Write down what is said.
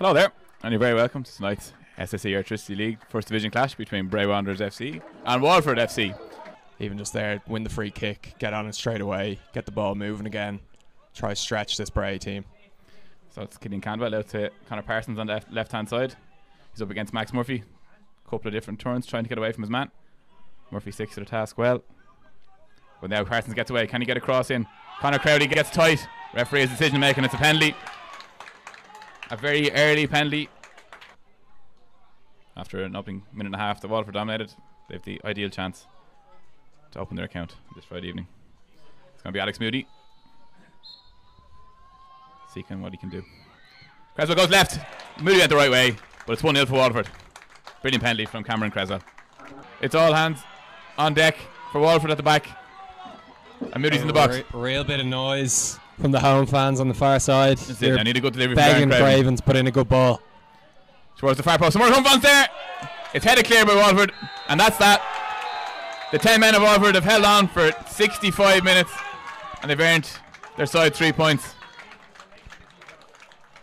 Hello there, and you're very welcome to tonight's SSE Airtricity League First Division clash between Bray Wanderers FC and Waterford FC. Even just there, win the free kick, get on it straight away, get the ball moving again, try to stretch this Bray team. So it's Killian Cantwell out to Connor Parsons on the left hand side. He's up against Max Murphy. A Couple of different turns trying to get away from his man. Murphy sticks to the task well. But now Parsons gets away. Can he get a cross in? Connor Crowley gets tight. Referee's decision making. It's a penalty. A very early penalty. After an opening minute and a half, the Waterford dominated. They have the ideal chance to open their account this Friday evening. It's going to be Alex Moody. Seeking what he can do. Cresswell goes left. Moody went the right way, but it's 1 0 for Waterford. Brilliant penalty from Cameron Cresswell. It's all hands on deck for Waterford at the back. And Moody's in the box. Re- real bit of noise from the home fans on the far side. That's it. I need a good delivery from begging Darren Craven. Craven to put in a good ball. Towards the far post. Some more home fans there. It's headed clear by Waterford. And that's that. The 10 men of Waterford have held on for 65 minutes. And they've earned their side three points.